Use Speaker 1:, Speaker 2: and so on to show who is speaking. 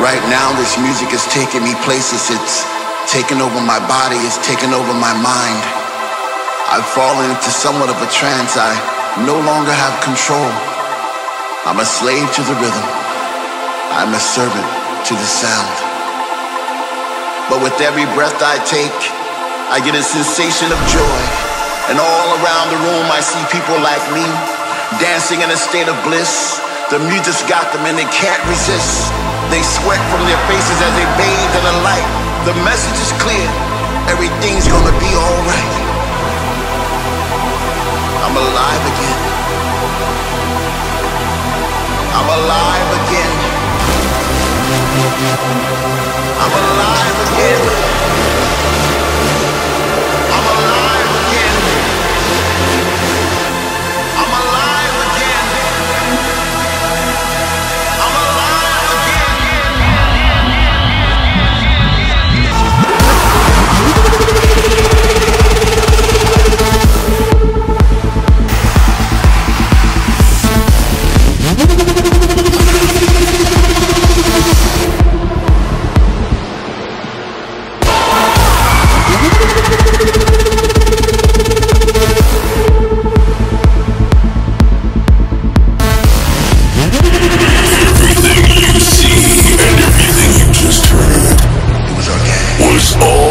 Speaker 1: Right now, this music is taking me places. It's taking over my body, it's taking over my mind. I've fallen into somewhat of a trance. I no longer have control. I'm a slave to the rhythm. I'm a servant to the sound. But with every breath I take, I get a sensation of joy. And all around the room, I see people like me dancing in a state of bliss. The music's got them and they can't resist. They sweat from their faces as they bathe in the light. The message is clear. Everything's gonna be alright. I'm alive again. I'm alive again. all.